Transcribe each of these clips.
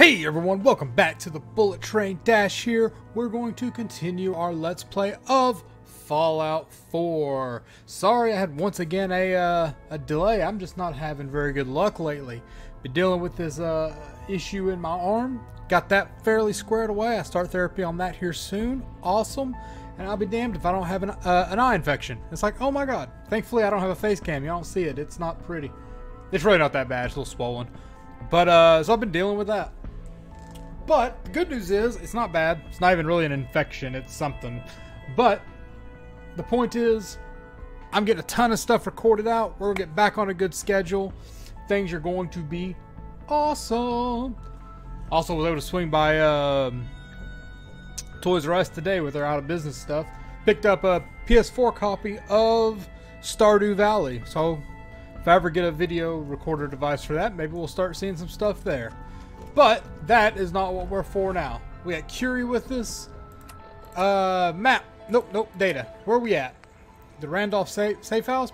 Hey everyone, welcome back to the Bullet Train Dash here. We're going to continue our Let's Play of Fallout 4. Sorry I had once again a, uh, a delay. I'm just not having very good luck lately. Been dealing with this uh, issue in my arm. Got that fairly squared away. I start therapy on that here soon. Awesome. And I'll be damned if I don't have an, uh, an eye infection. It's like, oh my god. Thankfully I don't have a face cam. Y'all don't see it. It's not pretty. It's really not that bad. It's a little swollen. But, uh, so I've been dealing with that. But the good news is it's not bad. It's not even really an infection. It's something. But the point is, I'm getting a ton of stuff recorded out. We're going to get back on a good schedule. Things are going to be awesome. Also, was able to swing by um, Toys R Us today with their out of business stuff. Picked up a PS4 copy of Stardew Valley. So if I ever get a video recorder device for that, maybe we'll start seeing some stuff there. But that is not what we're for now. We got Curie with us. Uh, map. Nope, nope, data. Where are we at? The Randolph safe, safe house?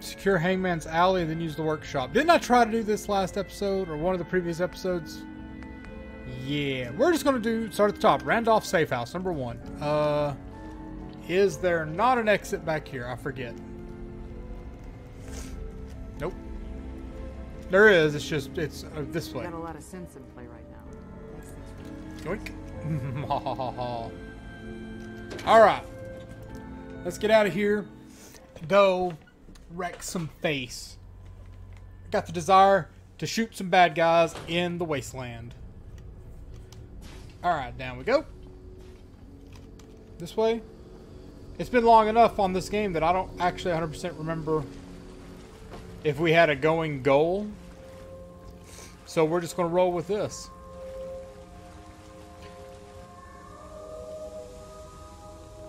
Secure Hangman's Alley, then use the workshop. Didn't I try to do this last episode or one of the previous episodes? Yeah, we're just going to do, start at the top. Randolph Safe House, number one. Uh, is there not an exit back here? I forget. Nope. There is. It's just it's uh, this way. Got a lot of sense in play right now. Yoink. All right. Let's get out of here. Go wreck some face. Got the desire to shoot some bad guys in the wasteland. All right, down we go. This way. It's been long enough on this game that I don't actually 100% remember if we had a going goal. So we're just going to roll with this.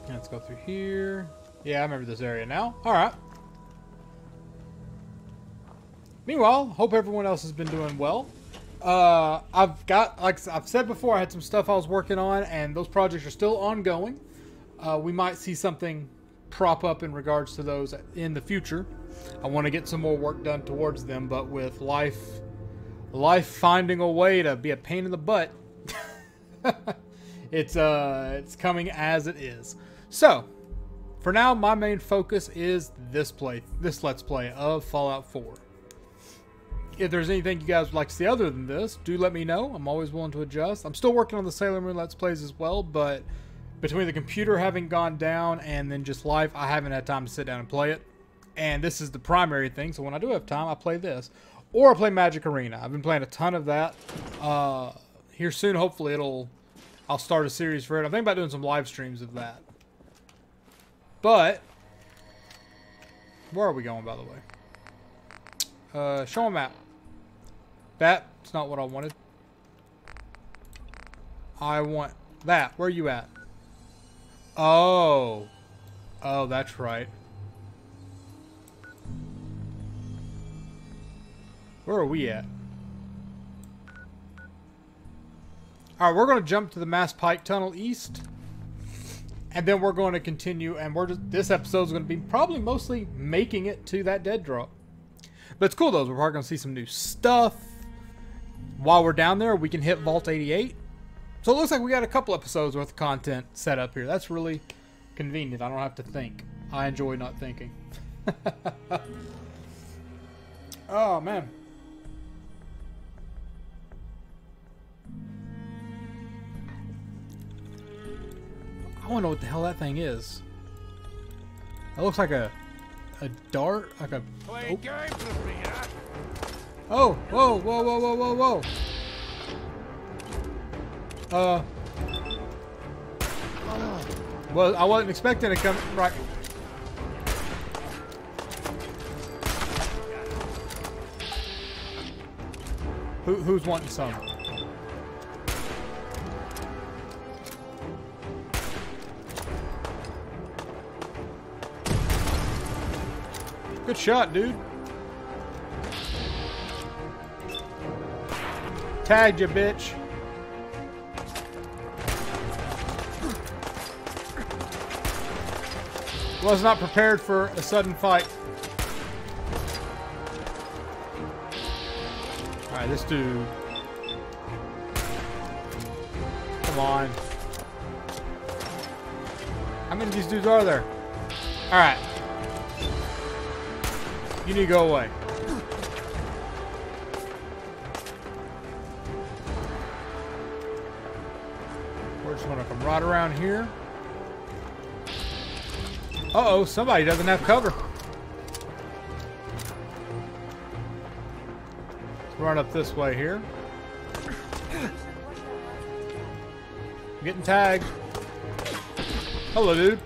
Let's go through here. Yeah, I remember this area now. All right. Meanwhile, hope everyone else has been doing well. Uh, I've got, like I've said before, I had some stuff I was working on, and those projects are still ongoing. Uh, we might see something prop up in regards to those in the future. I want to get some more work done towards them, but with life, life finding a way to be a pain in the butt, it's uh, it's coming as it is. So, for now, my main focus is this play, this Let's Play of Fallout 4. If there's anything you guys would like to see other than this, do let me know. I'm always willing to adjust. I'm still working on the Sailor Moon Let's Plays as well, but between the computer having gone down and then just life, I haven't had time to sit down and play it. And this is the primary thing, so when I do have time, I play this. Or I play Magic Arena. I've been playing a ton of that. Uh, here soon, hopefully it'll... I'll start a series for it. I'm thinking about doing some live streams of that. But... Where are we going, by the way? Uh, show a map. That, it's not what I wanted. I want that. Where are you at? Oh. Oh, that's right. Where are we at? Alright, we're going to jump to the Mass Pike Tunnel East. And then we're going to continue, and we're just, this episode is going to be probably mostly making it to that dead drop. But it's cool though, we're probably going to see some new stuff. While we're down there, we can hit Vault 88. So it looks like we got a couple episodes worth of content set up here. That's really convenient. I don't have to think. I enjoy not thinking. oh, man. I want to know what the hell that thing is. That looks like a a dart, like a. Oh. oh, whoa, whoa, whoa, whoa, whoa, whoa. Uh. Well, I wasn't expecting to come right. Who, who's wanting some? Good shot, dude. Tagged you, bitch. Was not prepared for a sudden fight. Alright, this dude. Come on. How many of these dudes are there? Alright. You need to go away. Uh-oh, somebody doesn't have cover. Run up this way here. getting tagged. Hello, dude.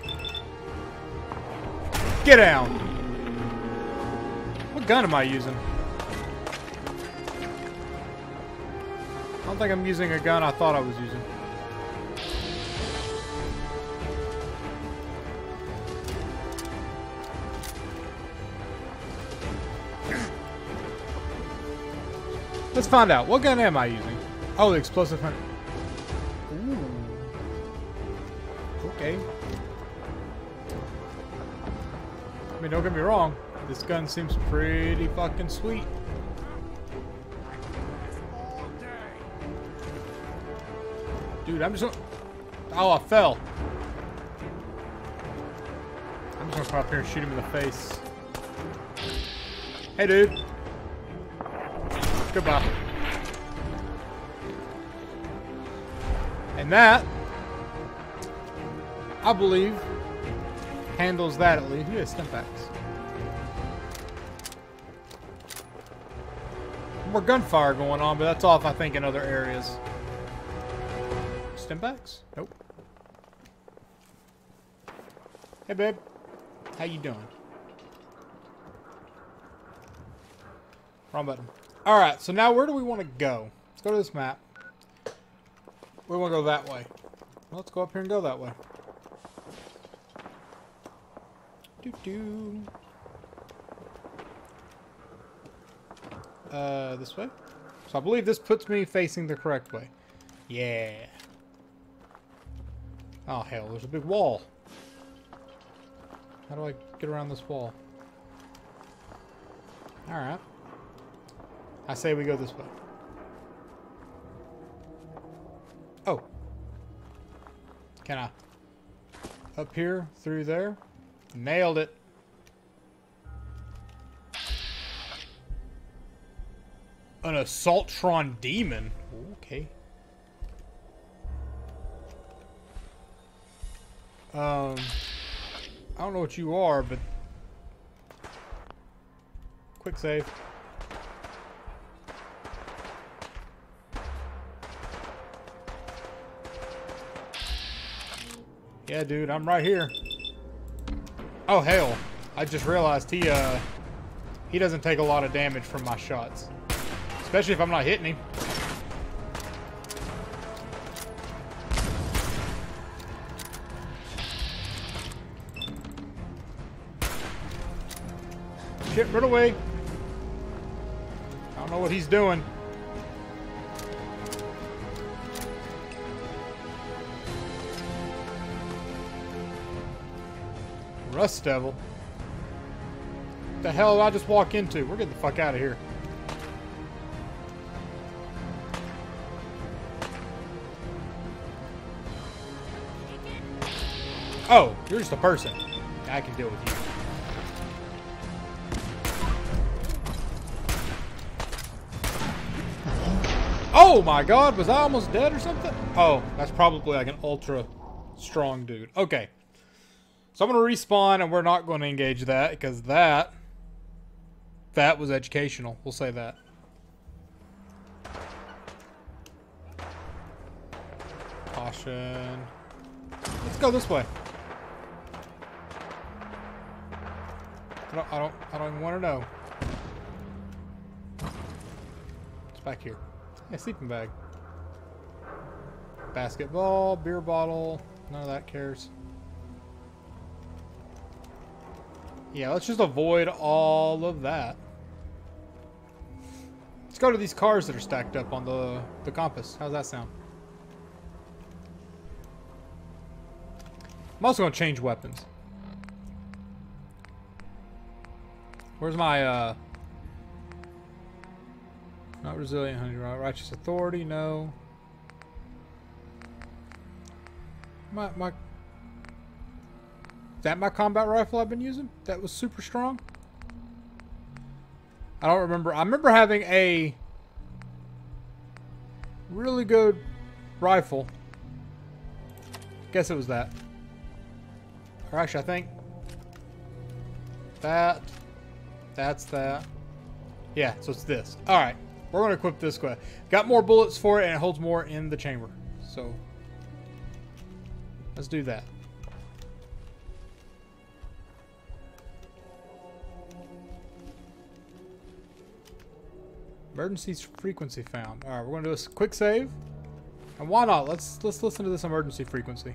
Get down. What gun am I using? I don't think I'm using a gun I thought I was using. Find out. What gun am I using? Oh, the explosive hunter. Ooh. Okay. I mean, don't get me wrong. This gun seems pretty fucking sweet. Dude, I'm just gonna... Oh, I fell. I'm just gonna come up here and shoot him in the face. Hey, dude. Goodbye. That, I believe, handles that at least. Yeah, stimpaks. More gunfire going on, but that's off, I think, in other areas. Stimpaks? Nope. Hey, babe. How you doing? Wrong button. Alright, so now where do we want to go? Let's go to this map. We want to go that way. Let's go up here and go that way. Doo doo. Uh, this way? So I believe this puts me facing the correct way. Yeah. Oh, hell, there's a big wall. How do I get around this wall? Alright. I say we go this way. Can I? Up here, through there. Nailed it. An Assaultron demon. Okay. Um, I don't know what you are, but quick save. Yeah, dude, I'm right here. Oh, hell. I just realized he, uh, he doesn't take a lot of damage from my shots. Especially if I'm not hitting him. Shit, run away. I don't know what he's doing. Rust Devil? The hell did I just walk into? We're getting the fuck out of here. Oh, you're just a person. I can deal with you. Oh my god, was I almost dead or something? Oh, that's probably like an ultra strong dude. Okay. So I'm going to respawn and we're not going to engage that because that, that was educational. We'll say that. Caution. Let's go this way. I don't, I don't, I don't even want to know. It's back here. Yeah, sleeping bag. Basketball, beer bottle. None of that cares. Yeah, let's just avoid all of that. Let's go to these cars that are stacked up on the, the compass. How's that sound? I'm also going to change weapons. Where's my, uh... Not resilient, honey. Righteous authority, no. My my. Is that my combat rifle I've been using? That was super strong. I don't remember. I remember having a really good rifle. Guess it was that. Or actually, I think that. That's that. Yeah, so it's this. Alright. We're going to equip this guy. Got more bullets for it, and it holds more in the chamber. So, let's do that. Emergency frequency found. Alright, we're going to do a quick save. And why not? Let's let's listen to this emergency frequency.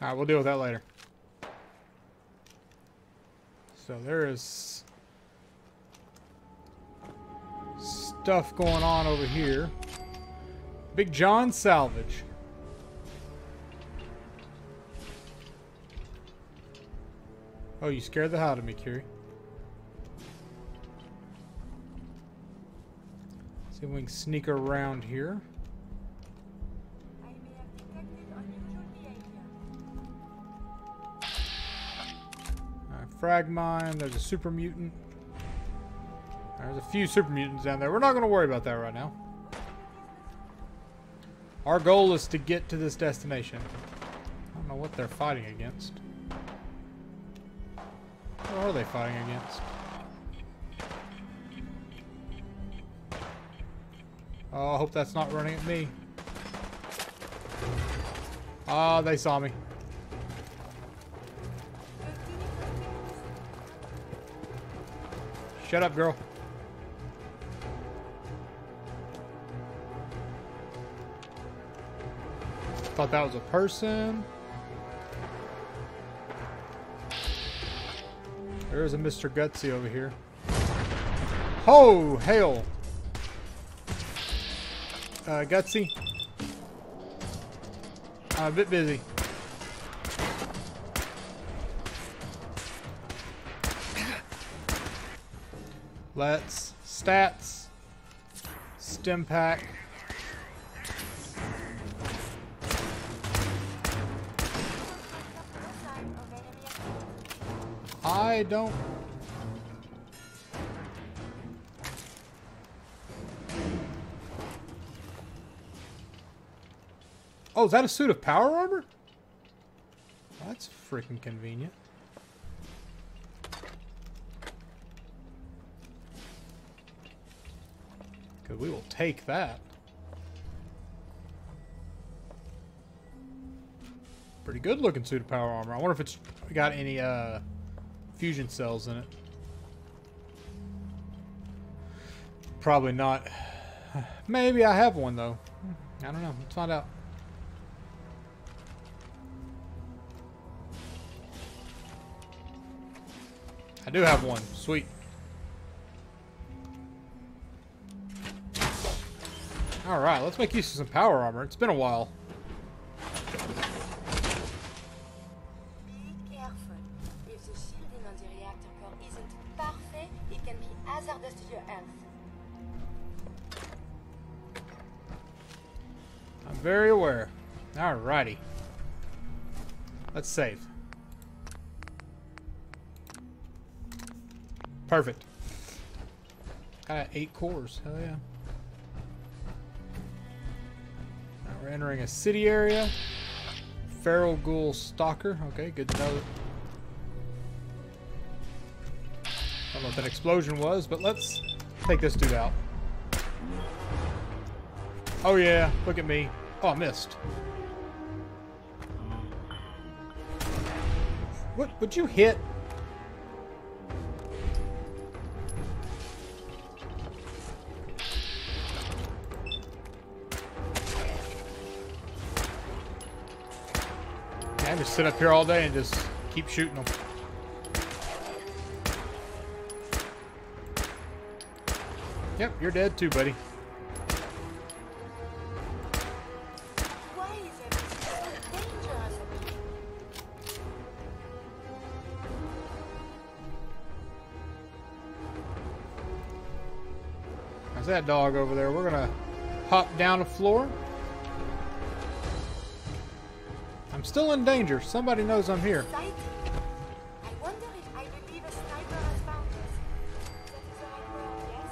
Alright, we'll deal with that later. So there is stuff going on over here. Big John Salvage. Oh, you scared the hell out of me, Curie. See if we can sneak around here. Frag mine. There's a super mutant. There's a few super mutants down there. We're not going to worry about that right now. Our goal is to get to this destination. I don't know what they're fighting against. What are they fighting against? Oh, I hope that's not running at me. Ah, oh, they saw me. Shut up, girl. Thought that was a person. There's a Mr. Gutsy over here. Oh, hail! Uh, Gutsy. I'm a bit busy. Let's stats, Stimpak. I don't... Oh, is that a suit of power armor? That's freaking convenient. Because we will take that. Pretty good looking suit of power armor. I wonder if it's got any, uh fusion cells in it. Probably not. Maybe I have one though. I don't know. Let's find out. I do have one. Sweet. Alright, let's make use of some power armor. It's been a while. I'm very aware. Alrighty. Let's save. Perfect. Got eight cores. Hell yeah. Entering a city area. Feral Ghoul Stalker. Okay, good to know. I don't know what that explosion was, but let's take this dude out. Oh yeah, look at me. Oh, I missed. What would you hit? Sit up here all day and just keep shooting them. Yep, you're dead too, buddy. How's that dog over there? We're gonna hop down the floor. Still in danger. Somebody knows I'm here. Sight? I wonder if I believe a sniper has found us. That is the right word, yes?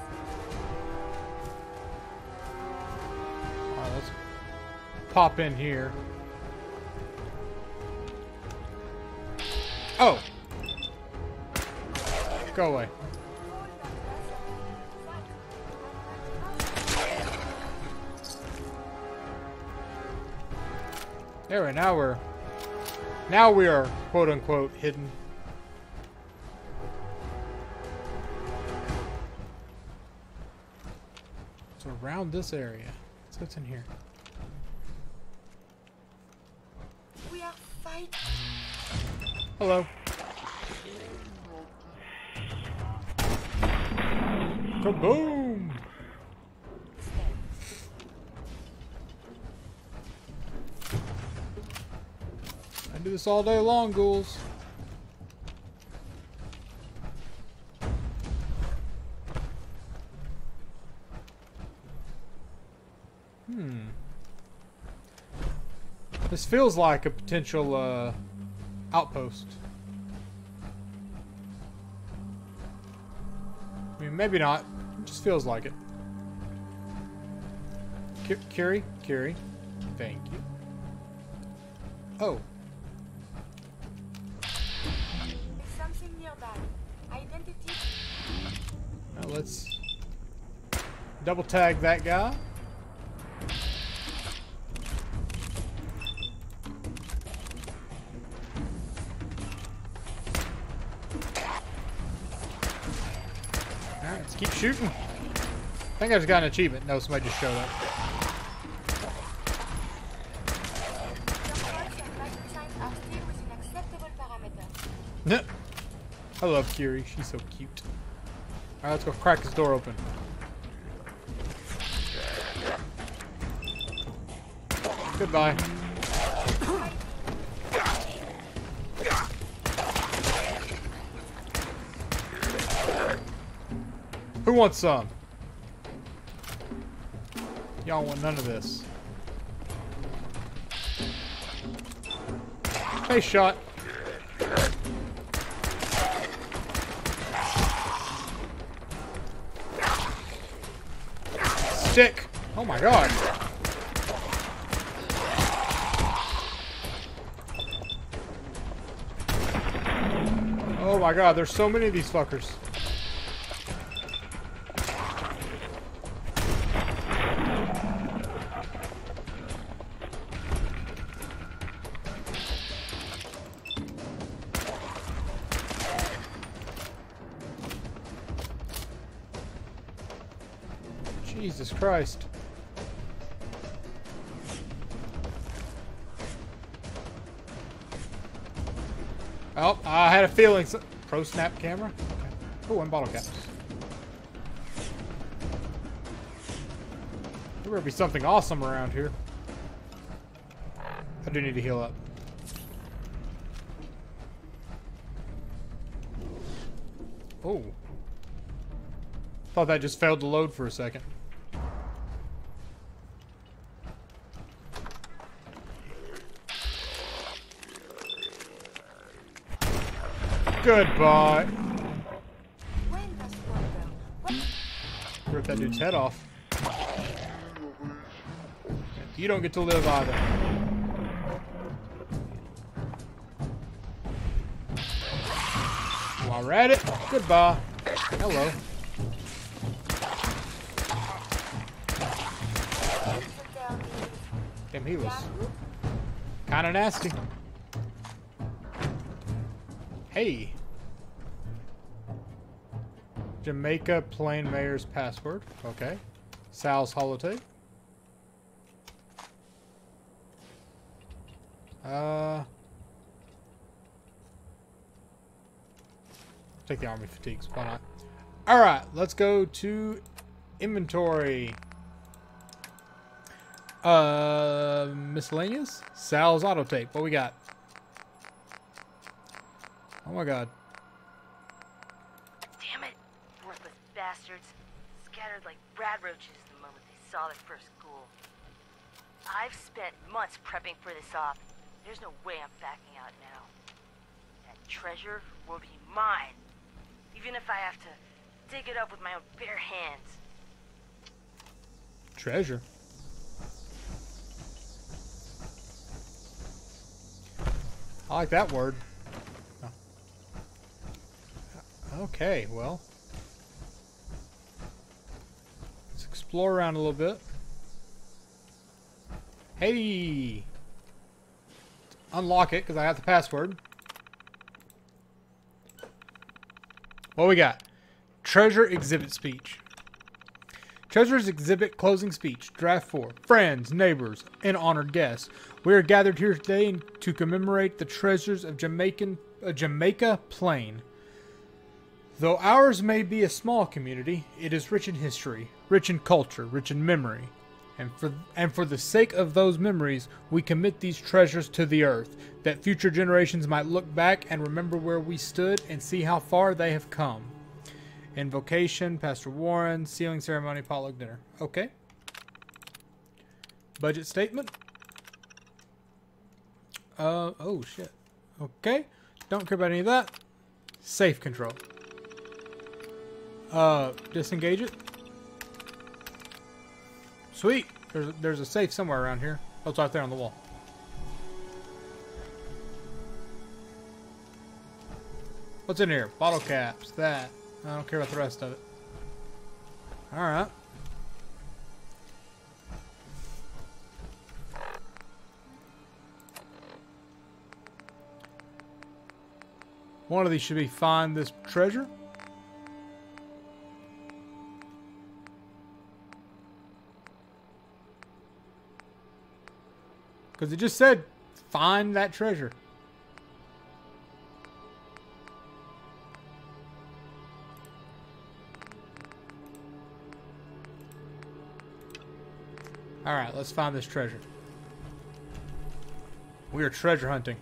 Alright, let's pop in here. Now we're now we are quote unquote hidden. So around this area. Let's what's in here. We are fighting. Hello. Kaboom! This all day long, ghouls. Hmm. This feels like a potential uh, outpost. I mean, maybe not. It just feels like it. Cu- Curie? Curie. Thank you. Oh. Double tag that guy. Alright, let's keep shooting. I think I just got an achievement. No, somebody just showed up. I love Curie. She's so cute. Alright, let's go crack this door open. Goodbye. Who wants some? Y'all want none of this. Face shot. Stick. Oh my god. My god, there's so many of these fuckers. Jesus Christ. Oh, I had a feeling. So Pro snap camera? Okay. Oh, and bottle caps. There better be something awesome around here. I do need to heal up. Oh. Thought that just failed to load for a second. Goodbye. Rip that dude's head off. You don't get to live either. While we're at it, goodbye. Hello. Damn, he was kind of nasty. Hey. Jamaica Plain Mayor's password. Okay. Sal's holotape. Uh. Take the army fatigues. Why not? All right, let's go to inventory. Uh, miscellaneous. Sal's holotape. What we got? Oh my god. Damn it! Worthless bastards. Scattered like radroaches the moment they saw their first ghoul. I've spent months prepping for this op. There's no way I'm backing out now. That treasure will be mine. Even if I have to dig it up with my own bare hands. Treasure. I like that word. Oh. Okay, well. Let's explore around a little bit. Hey! Unlock it because I have the password. What we got? Treasure exhibit speech. Treasure's exhibit closing speech. Draft 4. Friends, neighbors, and honored guests. We are gathered here today to commemorate the treasures of Jamaican, uh, Jamaica Plain. Though ours may be a small community, it is rich in history, rich in culture, rich in memory. And for, and for the sake of those memories, we commit these treasures to the earth, that future generations might look back and remember where we stood and see how far they have come. Invocation, Pastor Warren, sealing ceremony, potluck dinner. Okay. Budget statement. Uh, oh shit. Okay. Don't care about any of that. Safe control. Uh, disengage it. Sweet. There's a, there's a safe somewhere around here. Oh, it's right there on the wall. What's in here? Bottle caps. That. I don't care about the rest of it. Alright. One of these should be find this treasure. Because it just said find that treasure. Alright, let's find this treasure. We are treasure hunting.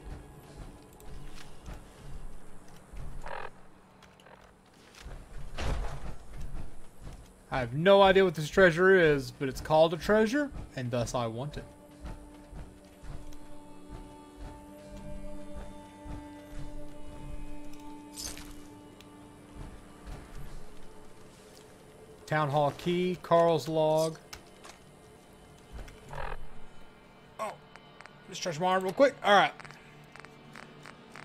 I have no idea what this treasure is, but it's called a treasure, and thus I want it. Town Hall Key, Carl's Log. Oh, let's stretch my arm real quick. All right.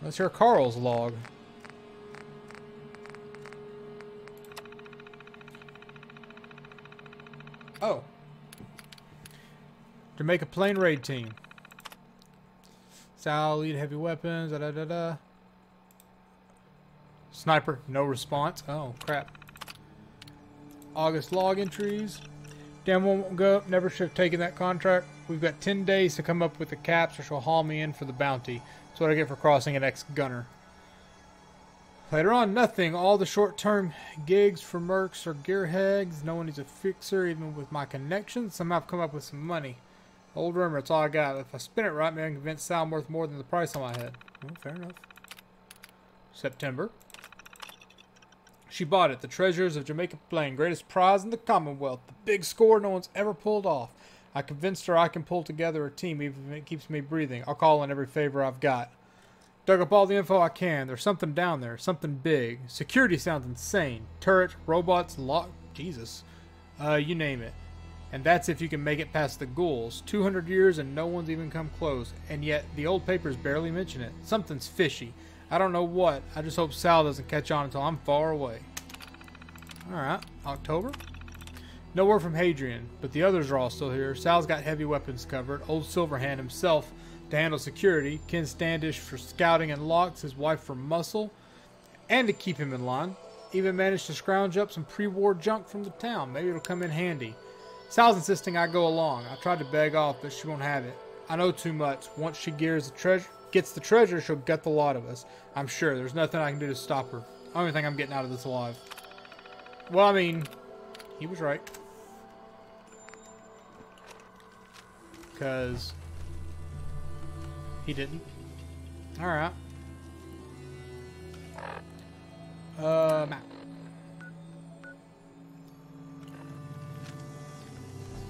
Let's hear Carl's log. Oh. Jamaica Plain raid team. Sal, lead heavy weapons, da da da da. Sniper, no response. Oh, crap. August log entries. Damn won't go. Never should have taken that contract. We've got 10 days to come up with the caps or she'll haul me in for the bounty. That's what I get for crossing an ex-gunner. Later on, nothing. All the short-term gigs for mercs or gearheads. No one needs a fixer, even with my connections. Somehow I've come up with some money. Old rumor, it's all I got. If I spin it right, maybe I can convince Sal worth more than the price on my head. Well, fair enough. September. She bought it. The treasures of Jamaica Plain. Greatest prize in the Commonwealth. The big score no one's ever pulled off. I convinced her I can pull together a team even if it keeps me breathing. I'll call in every favor I've got. Dug up all the info I can. There's something down there. Something big. Security sounds insane. Turret, robots, lock... Jesus. Uh, you name it. And that's if you can make it past the ghouls. 200 years and no one's even come close. And yet, the old papers barely mention it. Something's fishy. I don't know what. I just hope Sal doesn't catch on until I'm far away. Alright, October. No word from Hadrian, but the others are all still here. Sal's got heavy weapons covered. Old Silverhand himself to handle security. Ken Standish for scouting and locks. His wife for muscle. And to keep him in line. Even managed to scrounge up some pre-war junk from the town. Maybe it'll come in handy. Sal's insisting I go along. I tried to beg off, but she won't have it. I know too much. Once she gears the treasure, gets the treasure, she'll gut the lot of us. I'm sure. There's nothing I can do to stop her. I don't think I'm getting out of this alive. Well, I mean, he was right. Because he didn't. Alright. Uh, map.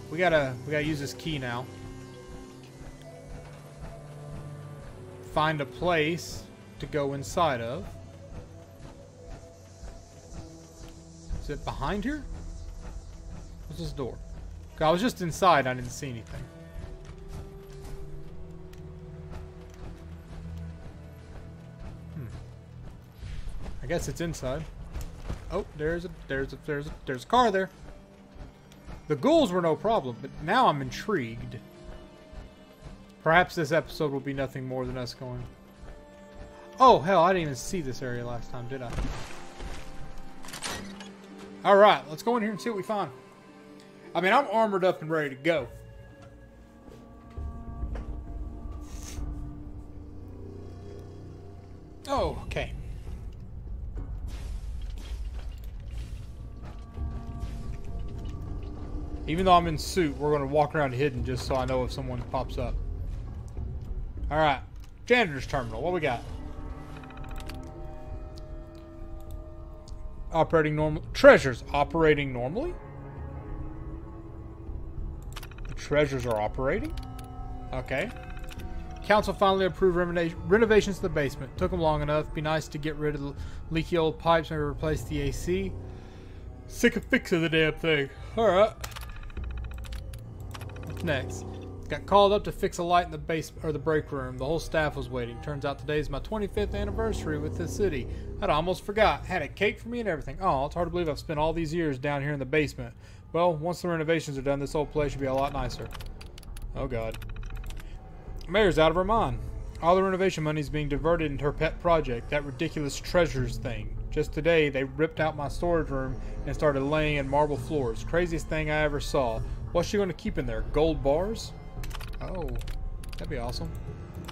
We gotta, we gotta use this key now. Find a place to go inside of. Is it behind here? What's this door? I was just inside, I didn't see anything. Hmm. I guess it's inside. Oh, there's a there's a there's a there's a car there. The ghouls were no problem, but now I'm intrigued. Perhaps this episode will be nothing more than us going. Oh hell, I didn't even see this area last time, did I? Alright, let's go in here and see what we find. I mean, I'm armored up and ready to go. Oh, okay. Even though I'm in suit, we're going to walk around hidden just so I know if someone pops up. Alright. Janitor's terminal. What we got? Operating normal. Treasures operating normally? The treasures are operating? Okay. Council finally approved renovations to the basement. Took them long enough. Be nice to get rid of the leaky old pipes and replace the AC. Sick of fixing the damn thing. Alright. What's next? Got called up to fix a light in the base or the break room. The whole staff was waiting. Turns out today's my 25th anniversary with this city. I'd almost forgot. Had a cake for me and everything. Oh, it's hard to believe I've spent all these years down here in the basement. Well, once the renovations are done, this old place should be a lot nicer. Oh god. Mayor's out of her mind. All the renovation money is being diverted into her pet project, that ridiculous treasures thing. Just today, they ripped out my storage room and started laying in marble floors. Craziest thing I ever saw. What's she going to keep in there? Gold bars? Oh, that'd be awesome.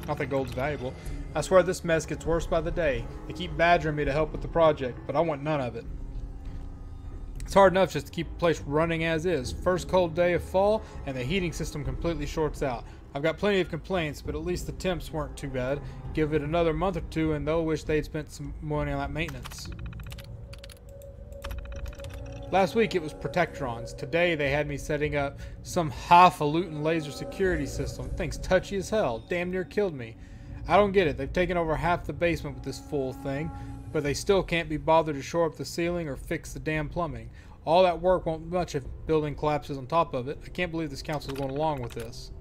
I think gold's valuable. I swear this mess gets worse by the day. They keep badgering me to help with the project, but I want none of it. It's hard enough just to keep the place running as is. First cold day of fall, and the heating system completely shorts out. I've got plenty of complaints, but at least the temps weren't too bad. Give it another month or two, and they'll wish they'd spent some money on that maintenance. Last week it was Protectrons. Today they had me setting up some highfalutin laser security system. Thing's touchy as hell. Damn near killed me. I don't get it. They've taken over half the basement with this full thing, but they still can't be bothered to shore up the ceiling or fix the damn plumbing. All that work won't much if building collapses on top of it. I can't believe this council is going along with this.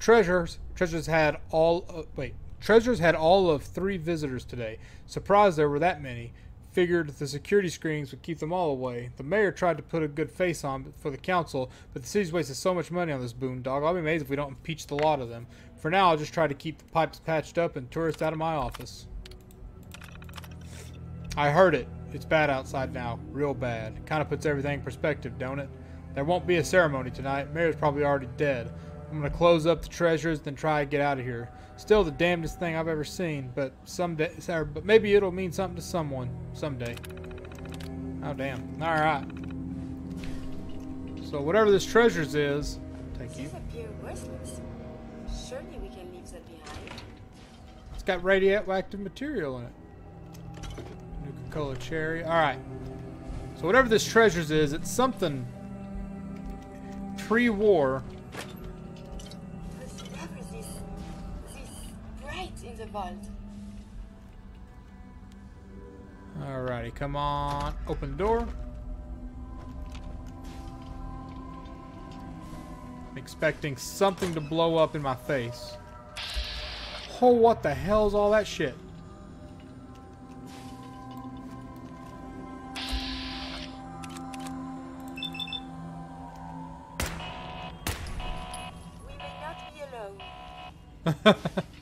Treasures. Treasures had all. Uh, wait. Treasures had all of three visitors today. Surprised there were that many. Figured the security screens would keep them all away. The mayor tried to put a good face on for the council, but the city's wasted so much money on this boondoggle. I'll be amazed if we don't impeach the lot of them. For now, I'll just try to keep the pipes patched up and tourists out of my office. I heard it. It's bad outside now. Real bad. Kind of puts everything in perspective, don't it? There won't be a ceremony tonight. Mayor's probably already dead. I'm gonna close up the treasures, then try to get out of here. Still the damnedest thing I've ever seen, but someday, but maybe it'll mean something to someone someday. Oh damn! All right. So whatever this treasures is, thank you. Surely we can leave that behind. It's got radioactive material in it. Nuka-Cola cherry. All right. So whatever this treasures is, it's something pre-war vault. Alrighty, come on. Open the door. I'm expecting something to blow up in my face. Oh, what the hell's all that shit? We may not be alone.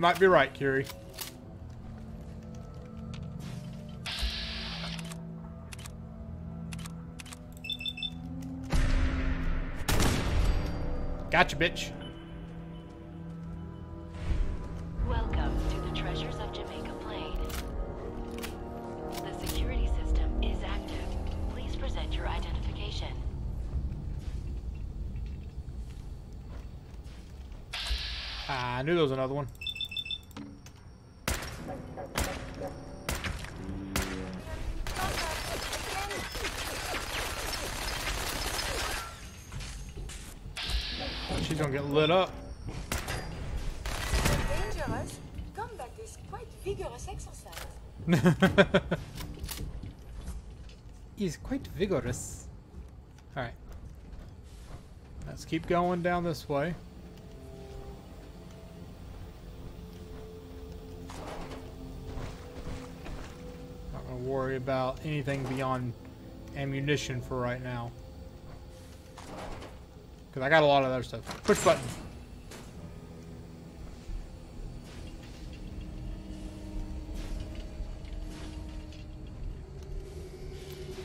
might be right, Curie. Gotcha, bitch. Welcome to the Treasures of Jamaica Plain. The security system is active. Please present your identification. Ah, I knew there was another one. Lit up. Dangerous. Combat is quite vigorous exercise. He's quite vigorous. Alright. Let's keep going down this way. Not gonna worry about anything beyond ammunition for right now. Because I got a lot of other stuff. Push button.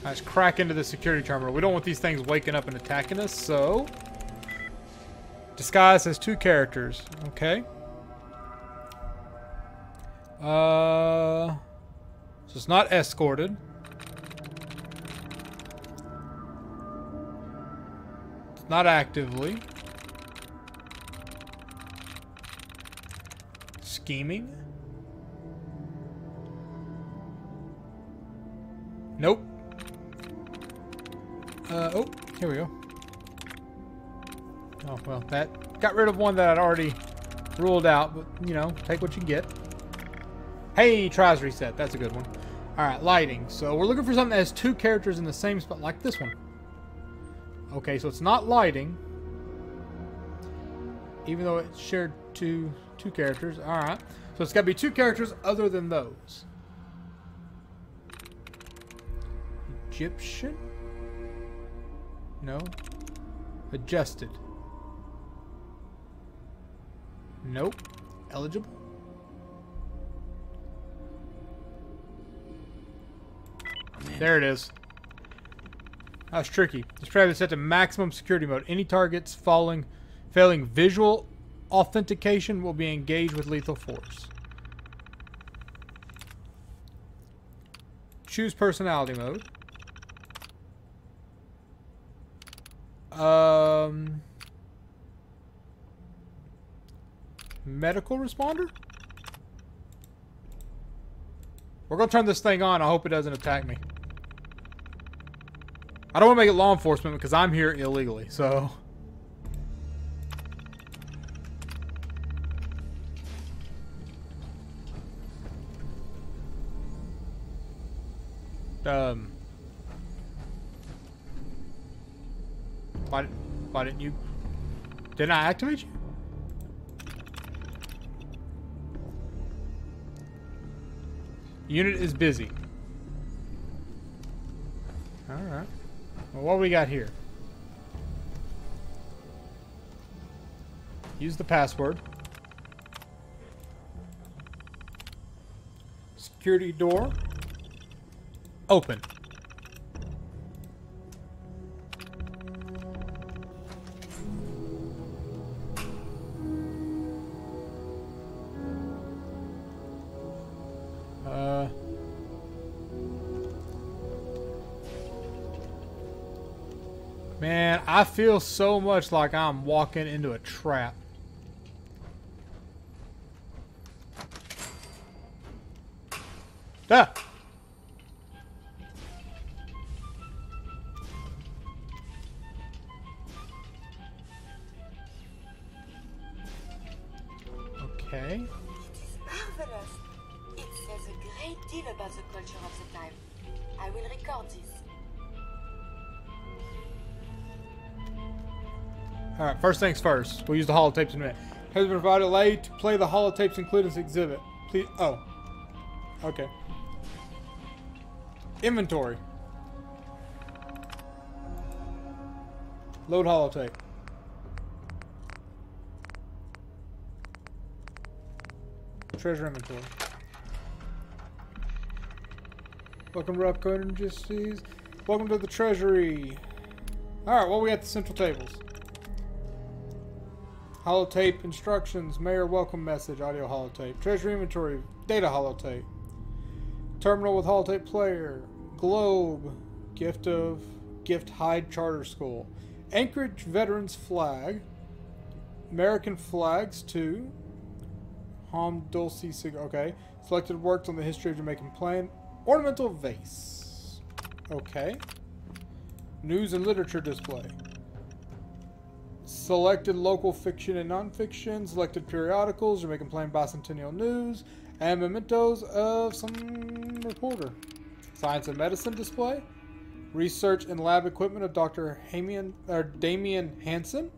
Let's crack into the security terminal. We don't want these things waking up and attacking us, so... Disguise as two characters. Okay. Uh... So it's not escorted. Not actively. Scheming. Nope. Uh, oh, here we go. Oh, well, that got rid of one that I'd already ruled out, but, you know, take what you get. Hey, tries reset. That's a good one. Alright, lighting. So we're looking for something that has two characters in the same spot, like this one. Okay, so it's not lighting. Even though it shared two, two characters. Alright. So it's got to be two characters other than those. Egyptian? No. Adjusted. Nope. Eligible? There it is. That was tricky. This trap is set to maximum security mode. Any targets falling, failing visual authentication will be engaged with lethal force. Choose personality mode. Um, medical responder? We're going to turn this thing on. I hope it doesn't attack me. I don't want to make it law enforcement because I'm here illegally, so... Um... Why, why didn't you... Didn't I activate you? Unit is busy. Alright. Well, what we got here? Use the password. Security door. Open. I feel so much like I'm walking into a trap. Ah! First things first. We'll use the holotapes in a minute. Has been provided lay to play the holotapes included in this exhibit. Please. Oh. Okay. Inventory. Load holotape. Treasure inventory. Welcome to Upcode. Welcome to the Treasury. Alright, well we at the central tables. Holotape instructions, mayor welcome message, audio holotape. Treasury inventory, data holotape. Terminal with holotape player. Globe, gift of gift Hyde Charter School. Anchorage Veterans Flag. American flags too. Hom Dulce Sig okay. Selected works on the history of Jamaica Plain. Ornamental vase. Okay. News and literature display. Selected local fiction and nonfiction. Selected periodicals. Jamaica Plain Bicentennial News. And mementos of some reporter. Science and medicine display. Research and lab equipment of Dr. Hamian, or Damian Hansen.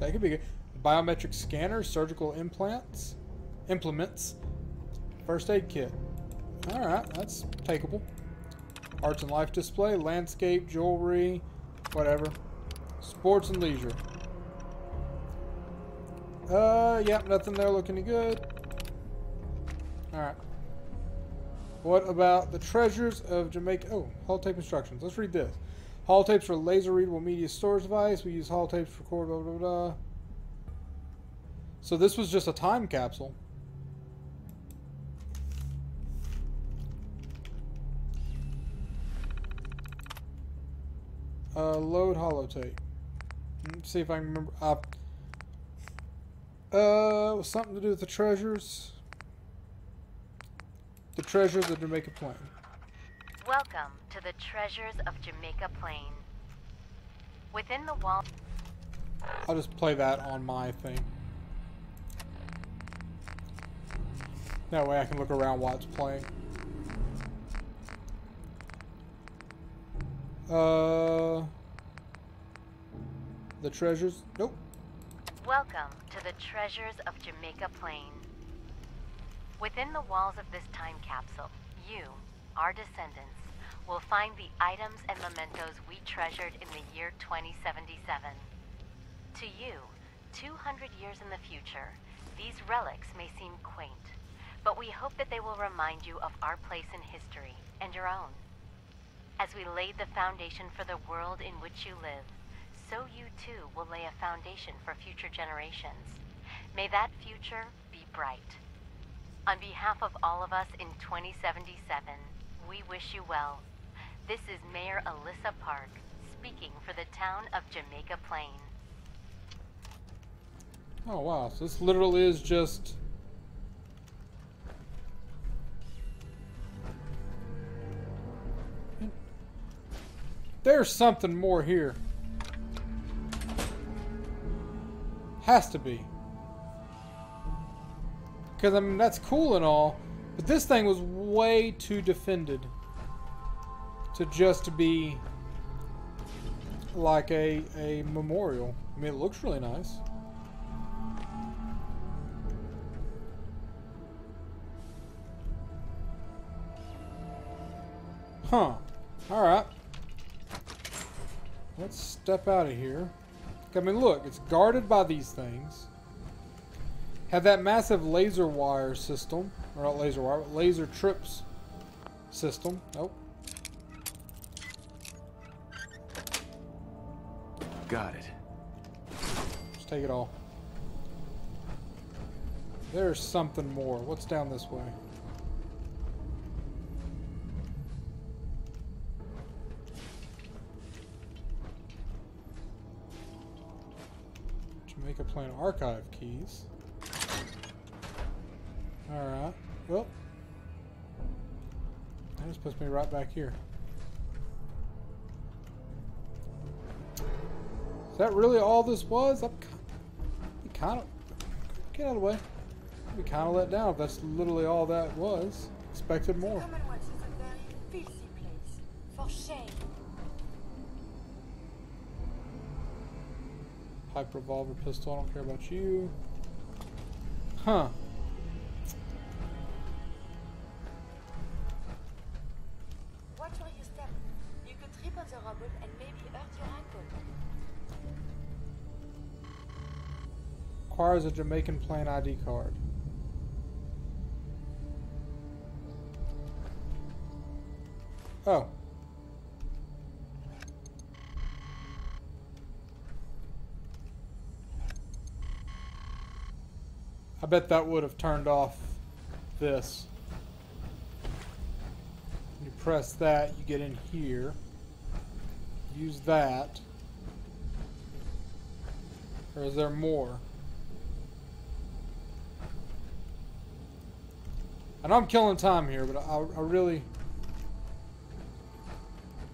That could be good. Biometric scanner, surgical implants, implements, first aid kit. Alright, that's takeable. Arts and life display, landscape, jewelry, whatever. Sports and leisure. Uh, yeah, nothing there looking good. Alright. What about the treasures of Jamaica? Oh, holotape instructions. Let's read this. Holotapes are laser readable media storage device. We use holotapes to record blah blah blah. So this was just a time capsule. Uh, load holotape. See if I can remember. Uh, uh, something to do with the treasures. The treasures of Jamaica Plain. Welcome to the Treasures of Jamaica Plain. Within the wall. I'll just play that on my thing. That way I can look around while it's playing. Uh, the treasures? Nope. Welcome to the Treasures of Jamaica Plain. Within the walls of this time capsule, you, our descendants, will find the items and mementos we treasured in the year 2077. To you, 200 years in the future, these relics may seem quaint, but we hope that they will remind you of our place in history and your own. As we laid the foundation for the world in which you live, so you too will lay a foundation for future generations. May that future be bright. On behalf of all of us in 2077, we wish you well. This is Mayor Alyssa Park, speaking for the town of Jamaica Plain. Oh wow, so this literally is just... There's something more here. Has to be. Because, I mean, that's cool and all, but this thing was way too defended to just be like a, a memorial. I mean, it looks really nice. Huh. Alright. Let's step out of here. I mean, look, it's guarded by these things. Have that massive laser wire system. Or not laser wire, but laser trips system. Nope. Got it. Just take it all. There's something more. What's down this way? Jamaica Plain archive keys. Alright. Well. That just puts me right back here. Is that really all this was? I'm kind of... Get out of the way. I'd be kind of let down if that's literally all that was. Expected more. For shame. Type revolver pistol. I don't care about you. Huh. Watch where you step. You could trip on the rubble and maybe hurt your ankle. Requires a Jamaica Plain ID card. Oh. Bet that would have turned off this. You press that, you get in here. Use that. Or is there more? I know I'm killing time here, but I, I really...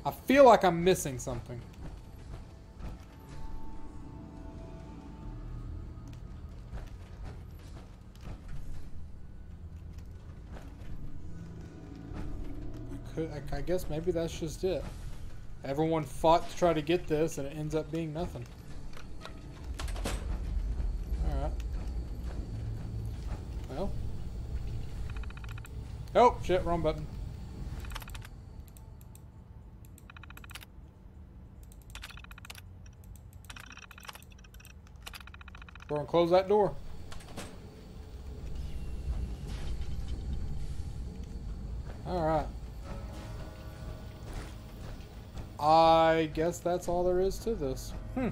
I feel like I'm missing something. I, guess maybe that's just it. Everyone fought to try to get this, and it ends up being nothing. Alright. Well. Oh, shit, wrong button. We're gonna close that door. Guess that's all there is to this. Hmm.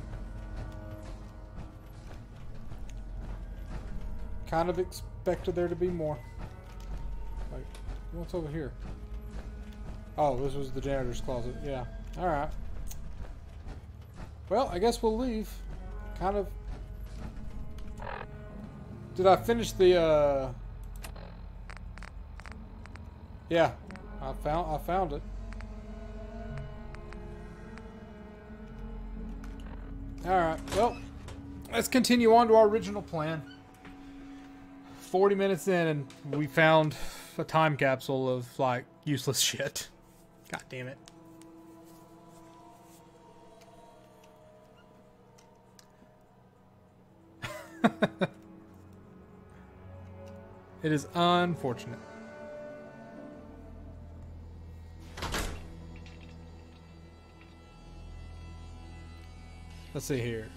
Kind of expected there to be more. Like, what's over here? Oh, this was the janitor's closet. Yeah. Alright. Well, I guess we'll leave. Kind of... Did I finish the, uh... Yeah. I found, I found it. Let's continue on to our original plan. 40 minutes in and we found a time capsule of, like, useless shit. God damn it. it is unfortunate. Let's see here.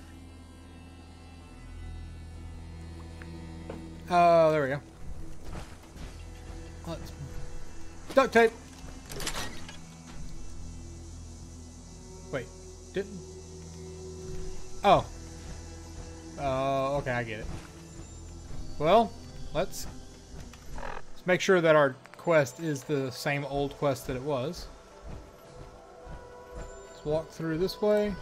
Duct tape. Wait, didn't? Oh. Oh, okay, I get it. Well, let's, let's make sure that our quest is the same old quest that it was. Let's walk through this way.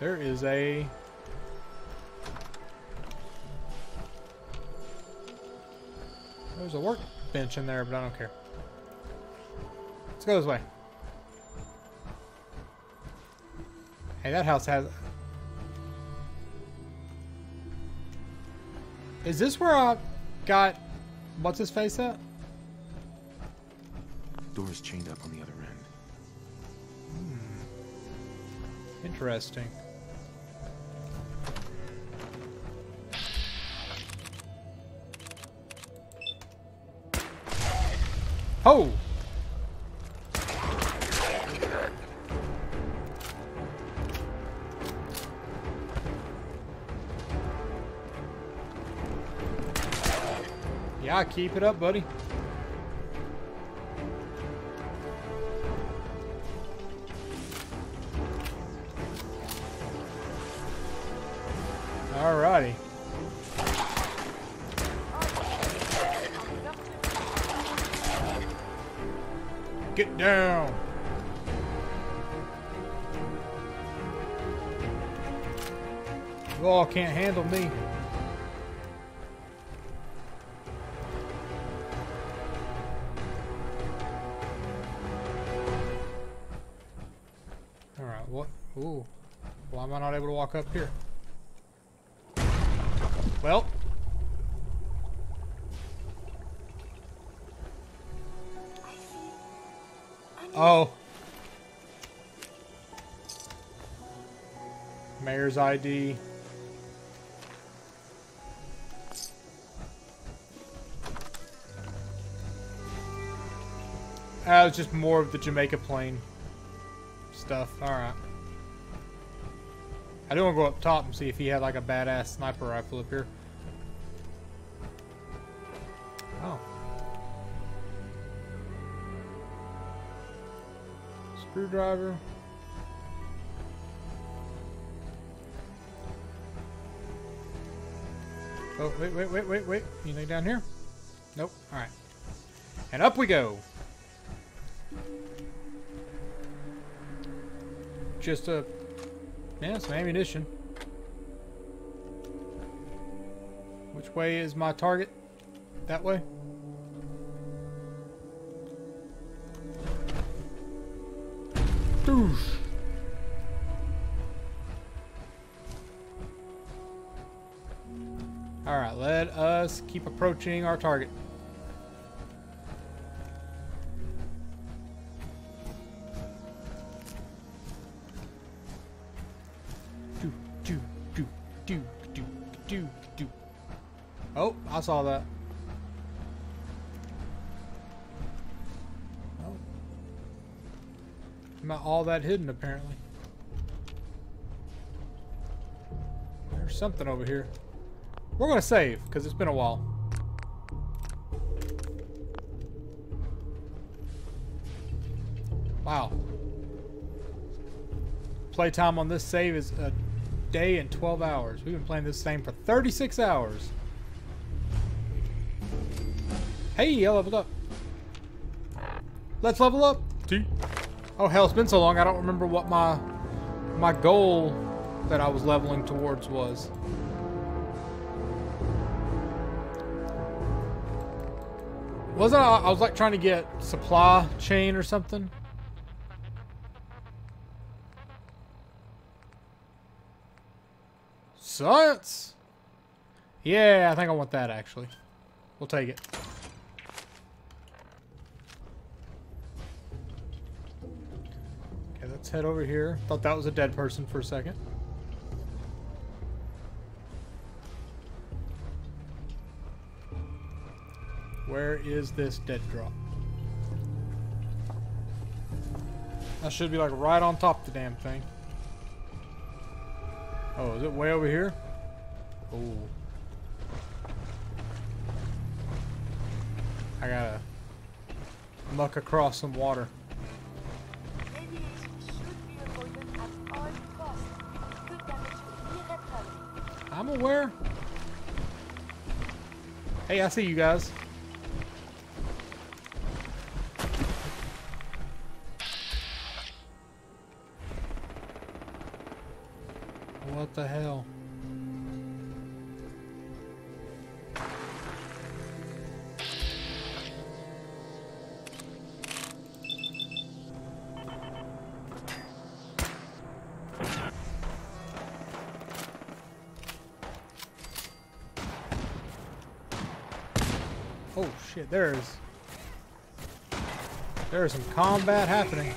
There is a workbench in there, but I don't care. Let's go this way. Hey, that house has... Is this where I got... What's his face at? Door's chained up on the other end. Hmm. Interesting. Oh! Yeah, keep it up, buddy. Ooh. Why am I not able to walk up here? Well. Oh. Mayor's ID. That was just more of the Jamaica Plain stuff. Alright. I do want to go up top and see if he had like a badass sniper rifle up here. Oh. Screwdriver. Oh, wait, wait, wait, wait, wait. Anything down here? Nope. Alright. And up we go. Just a... Yeah, some ammunition. Which way is my target? That way? Alright, let us keep approaching our target. Saw that. Oh. Not all that hidden, apparently. There's something over here. We're going to save, because it's been a while. Wow. Playtime on this save is a day and 12 hours. We've been playing this game for 36 hours. Hey, I leveled up. Let's level up. T. Oh hell, it's been so long I don't remember what my my goal that I was leveling towards was. Wasn't I, I was like trying to get supply chain or something? Science! Yeah, I think I want that actually. We'll take it. Let's head over here. Thought that was a dead person for a second. Where is this dead drop? I should be like right on top of the damn thing. Oh, is it way over here? Oh. I gotta muck across some water. I'm aware. Hey, I see you guys. What the hell? There's there's some combat happening.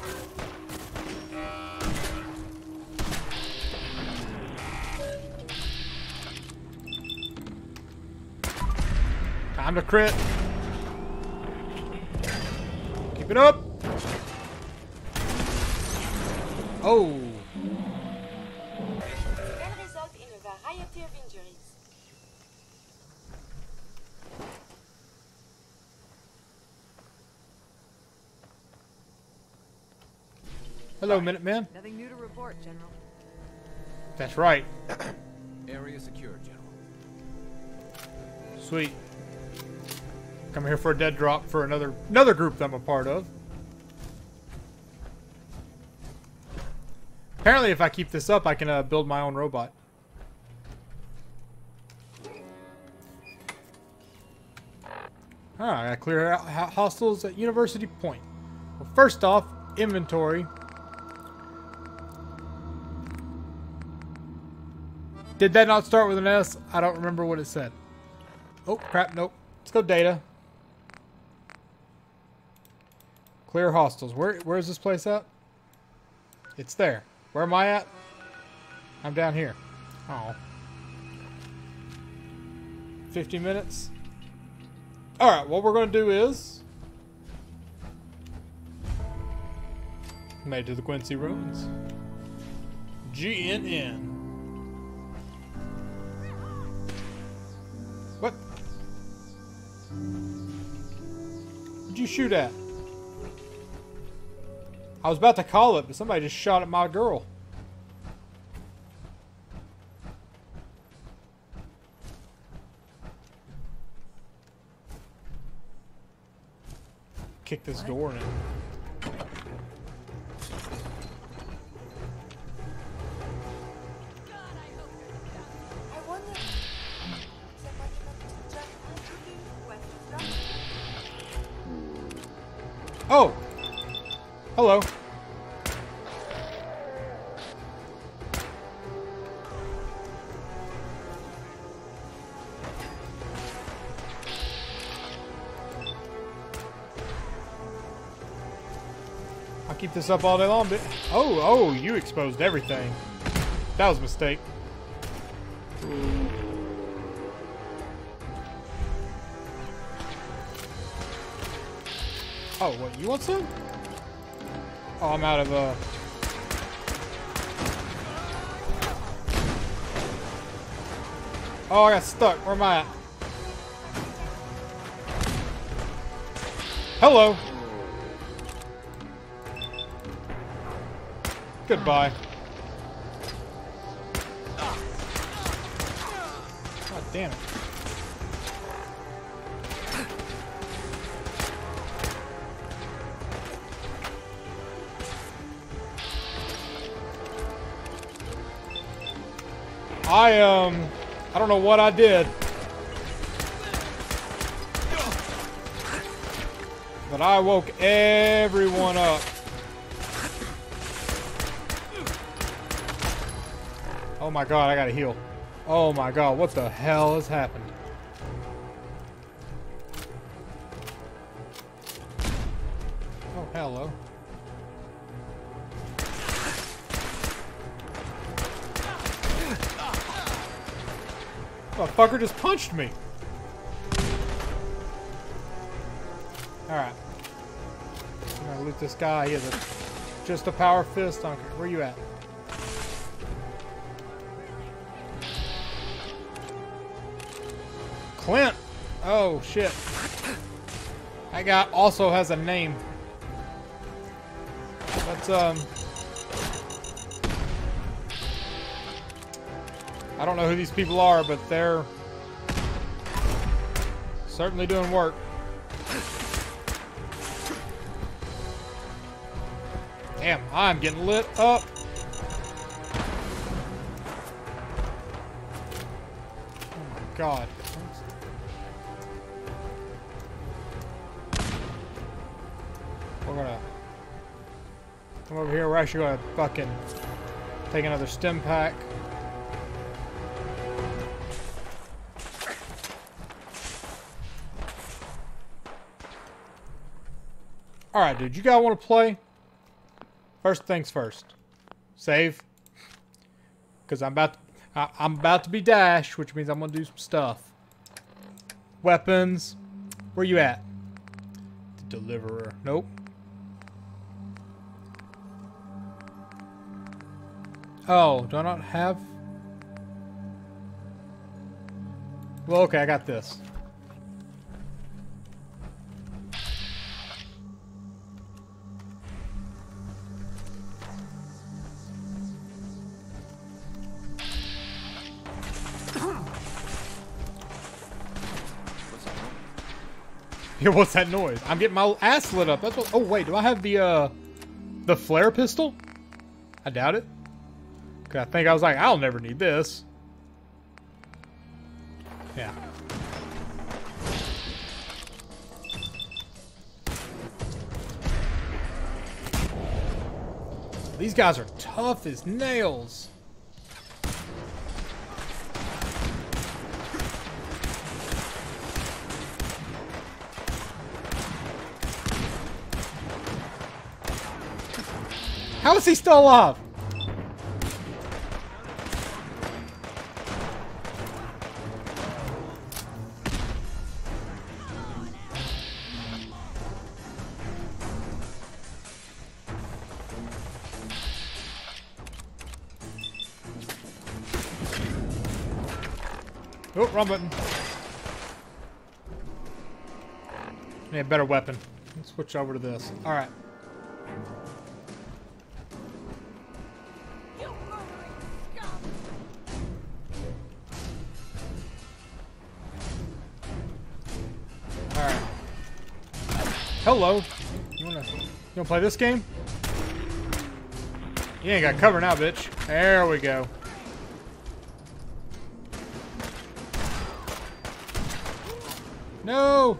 Time to crit. Keep it up. Oh. Hello, Minuteman. Nothing new to report, General. That's right. Area secure, General. Sweet. Come here for a dead drop for another another group that I'm a part of. Apparently, if I keep this up, I can uh, build my own robot. Alright, I gotta clear out ho- hostiles at University Point. Well, first off, inventory. Did that not start with an S? I don't remember what it said. Oh, crap, nope. Let's go data. Clear hostels. Where Where's this place at? It's there. Where am I at? I'm down here. Oh. 50 minutes. Alright, what we're going to do is... Made to the Quincy Ruins. GNN. You shoot at? I was about to call it, but somebody just shot at my girl. Kick this door in. This up all day long, but... Oh, oh, you exposed everything. That was a mistake. Oh, what, you want some? Oh, I'm out of, uh... Oh, I got stuck. Where am I at? Hello. Goodbye. God damn it. I, um, I don't know what I did. But I woke everyone up. My god, I gotta heal. Oh my god, what the hell has happened? Oh, hello. Motherfucker just punched me. Alright. I'm gonna loot this guy. He has a, just a power fist. on Where you at? Clint! Oh, shit. That guy also has a name. Let's, um... I don't know who these people are, but they're certainly doing work. Damn, I'm getting lit up. Oh my god. Over here. We're actually gonna fucking take another Stimpak. Alright, dude. You guys want to play? First things first. Save. Because I'm about to, I, I'm about to be dash, which means I'm going to do some stuff. Weapons. Where you at? The deliverer. Nope. Oh, do I not have... Well, okay, I got this. Yeah, what's that noise? I'm getting my ass lit up. That's what. Oh wait, do I have the uh, the flare pistol? I doubt it. I think I was like, I'll never need this. Yeah. These guys are tough as nails. How is he still alive? A better weapon. Let's switch over to this. Alright. Alright. Hello. You wanna you wanna play this game? You ain't got cover now, bitch. There we go. No!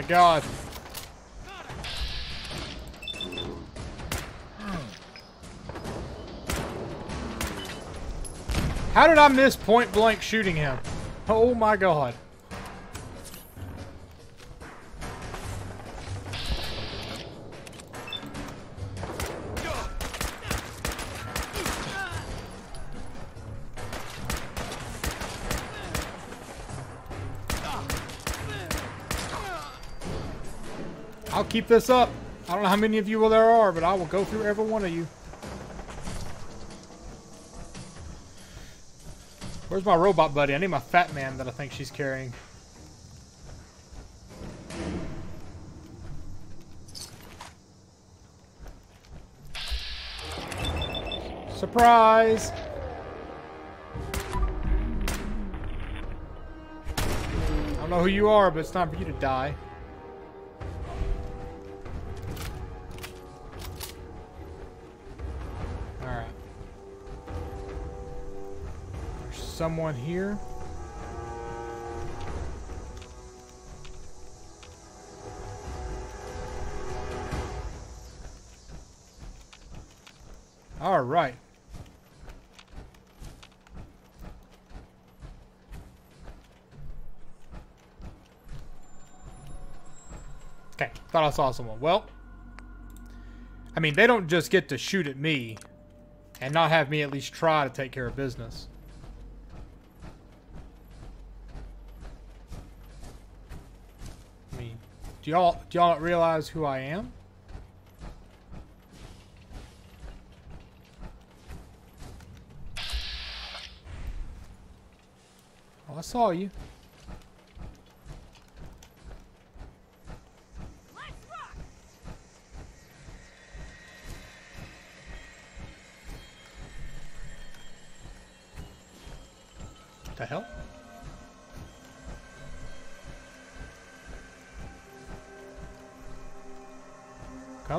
My god. How did I miss point blank shooting him? Oh my god. Keep this up. I don't know how many of you there are, but I will go through every one of you. Where's my robot buddy? I need my fat man that I think she's carrying. Surprise! I don't know who you are, but it's time for you to die. Someone here. Alright. Okay, thought I saw someone. Well, I mean, they don't just get to shoot at me and not have me at least try to take care of business. Do y'all do y'all realize who I am? Oh, I saw you.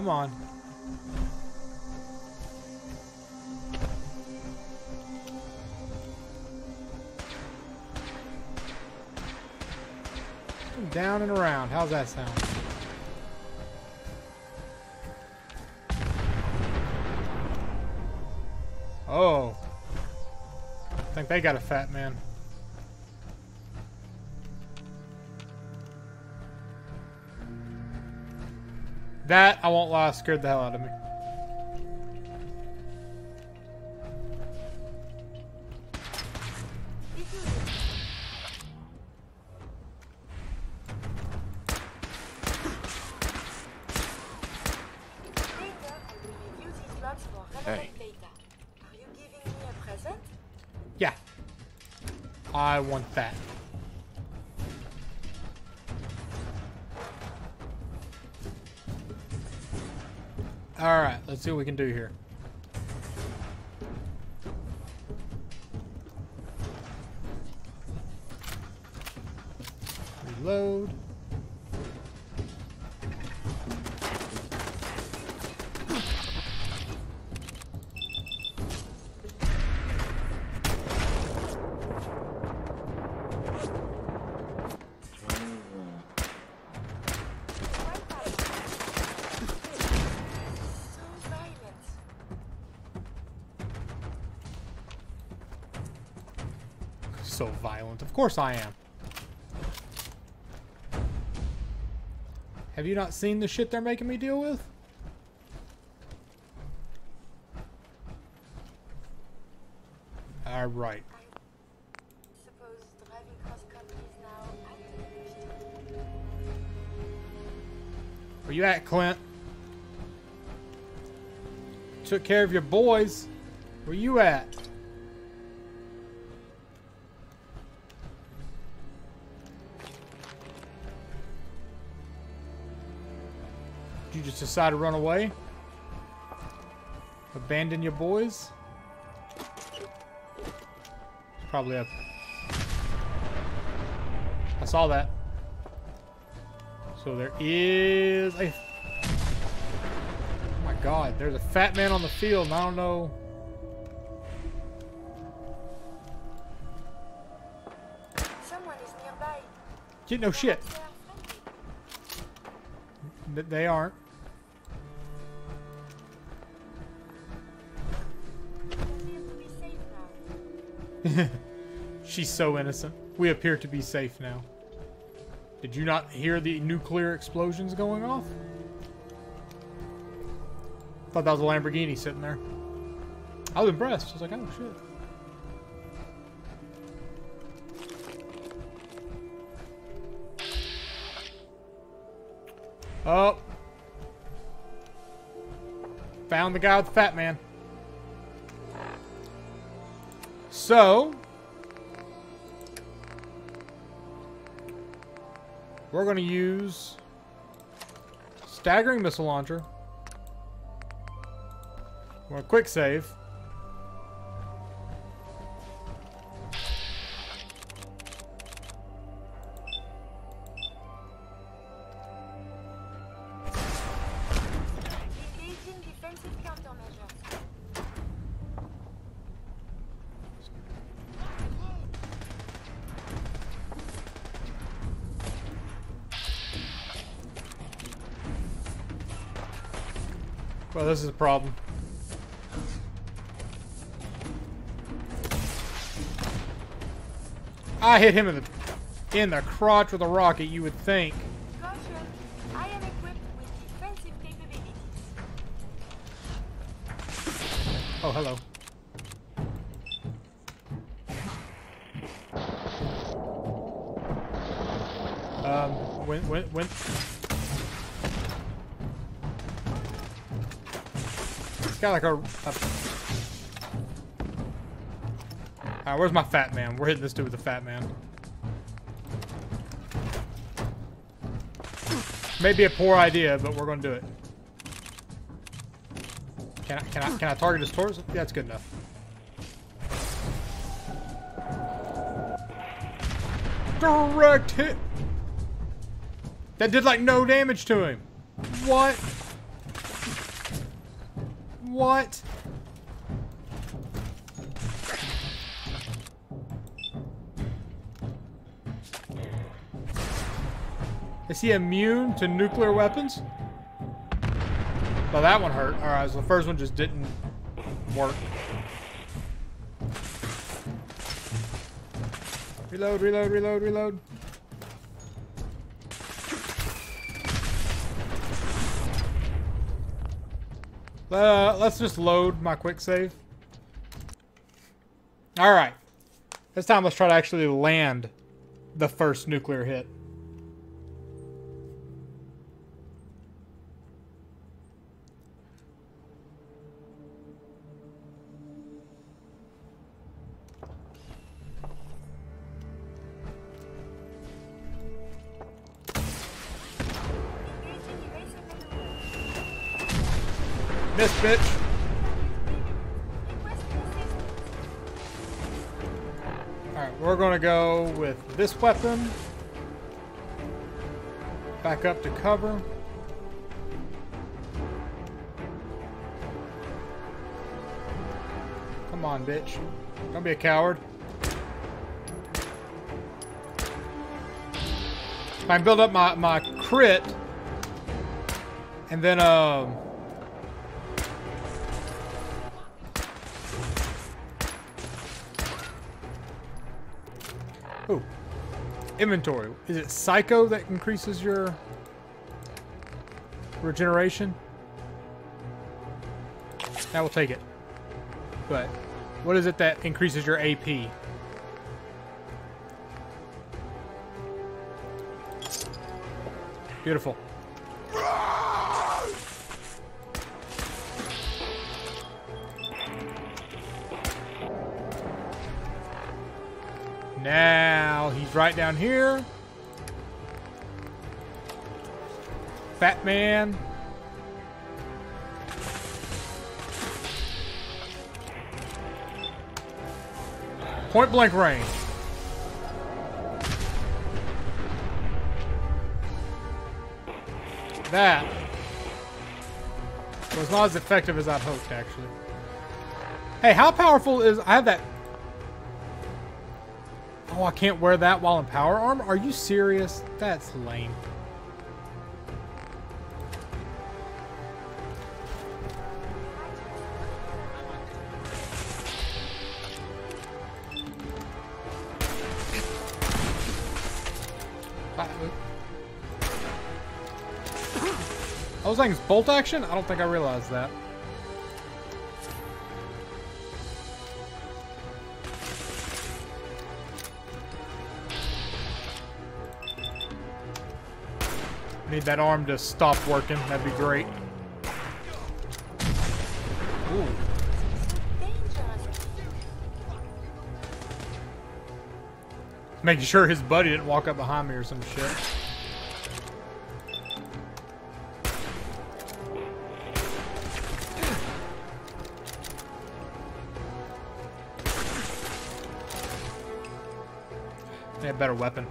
Come on. Down and around. How's that sound? Oh. I think they got a fat man. That, I won't lie, scared the hell out of me. See what we can do here. course I am. Have you not seen the shit they're making me deal with? Alright. Where you at, Clint? Took care of your boys. Where you at? You just decide to run away? Abandon your boys? Probably up. I saw that. So there is a... Oh my god, there's a fat man on the field and I don't know... Someone is nearby. Get no shit. They are friendly. Th- They aren't. She's so innocent. We appear to be safe now. Did you not hear the nuclear explosions going off? Thought that was a Lamborghini sitting there. I was impressed. I was like, oh shit. Oh. Found the guy with the fat man. So, we're going to use staggering missile launcher. We're going to quick save. This is a problem. I hit him in the in the crotch with a rocket. You would think. Caution, I am equipped with defensive capabilities. Oh, hello. Um, when, when, when... got like a... a... Alright, where's my fat man? We're hitting this dude with the fat man. Maybe a poor idea, but we're gonna do it. Can I, can I, can I target his torso? Yeah, that's good enough. Direct hit! That did like no damage to him. What? What? Is he immune to nuclear weapons? Well, that one hurt. Alright, so the first one just didn't work. Reload, reload, reload, reload. Uh, let's just load my quick save. Alright. This time let's try to actually land the first nuclear hit. Gonna go with this weapon. Back up to cover. Come on, bitch. Don't be a coward. If I build up my, my crit, and then, um... Ooh. Inventory. Is it Psycho that increases your regeneration? That will take it. But what is it that increases your AP? Beautiful. Nah. Now he's right down here. Fat man. Point blank range. That was not as effective as I'd hoped, actually. Hey, how powerful is... I have that... Oh, I can't wear that while in power armor? Are you serious? That's lame. Uh, those things bolt action? I don't think I realized that. Need that arm to stop working. That'd be great. Ooh. Making sure his buddy didn't walk up behind me or some shit. Need a better weapon.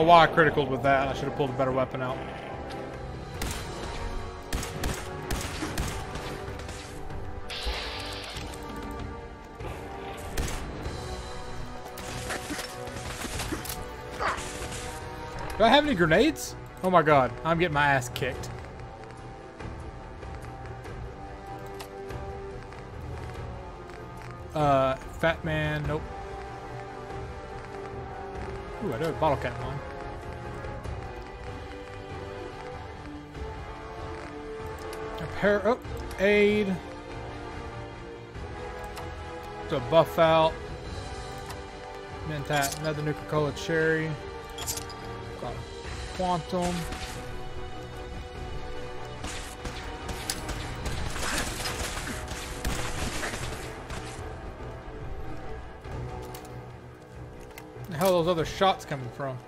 Know why I criticaled with that. I should have pulled a better weapon out. Do I have any grenades? Oh my god, I'm getting my ass kicked. Uh, Fat Man, nope. Ooh, I do have a bottle cap on. A pair, oh, aid. To buff out. Mentat, another Nuka-Cola Cherry. Got Quantum. Are those other shots coming from?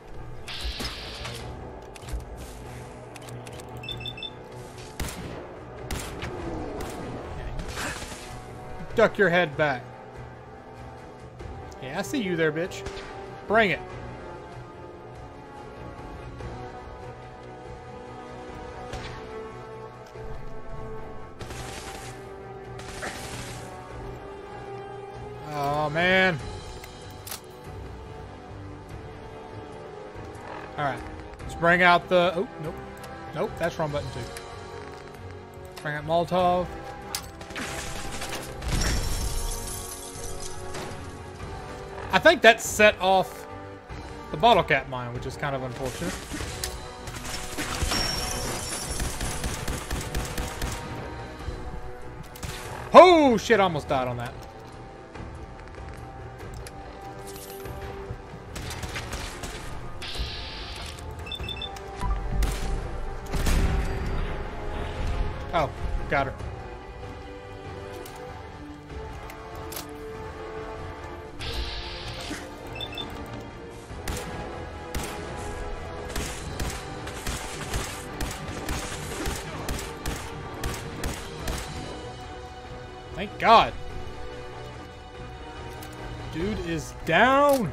Duck your head back. Yeah, I see you there, bitch. Bring it. Bring out the... Oh, nope. Nope, that's wrong button, too. Bring out Molotov. I think that set off the bottle cap mine, which is kind of unfortunate. Oh, shit, I almost died on that. Oh, got her. Thank God. Dude is down.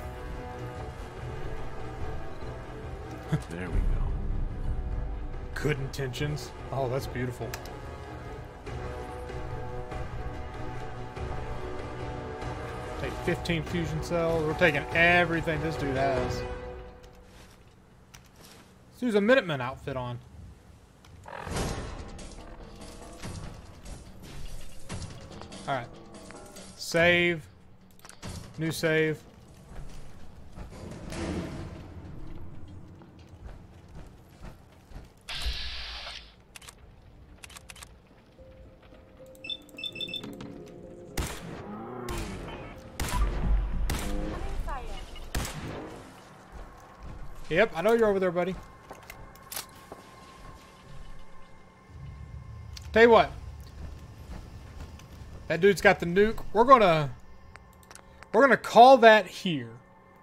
There we go. Good intentions. Oh, that's beautiful. 15 fusion cells. We're taking everything this dude has. This dude's a Minuteman outfit on. Alright. Save. New save. Yep, I know you're over there, buddy. Tell you what. That dude's got the nuke. We're gonna we're gonna call that here.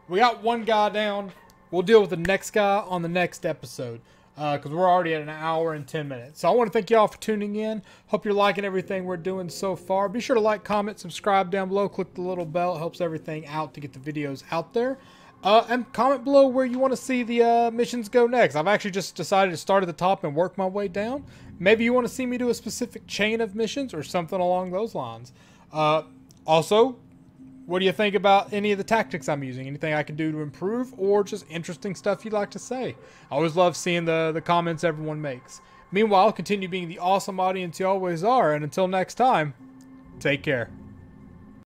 We got one guy down. We'll deal with the next guy on the next episode uh, because we're already at an hour and 10 minutes. So I want to thank y'all for tuning in. Hope you're liking everything we're doing so far. Be sure to like, comment, subscribe down below. Click the little bell. It helps everything out to get the videos out there. Uh, and comment below where you want to see the uh, missions go next. I've actually just decided to start at the top and work my way down. Maybe you want to see me do a specific chain of missions or something along those lines. Uh, also, what do you think about any of the tactics I'm using? Anything I can do to improve or just interesting stuff you'd like to say? I always love seeing the, the comments everyone makes. Meanwhile, continue being the awesome audience you always are, and until next time, take care.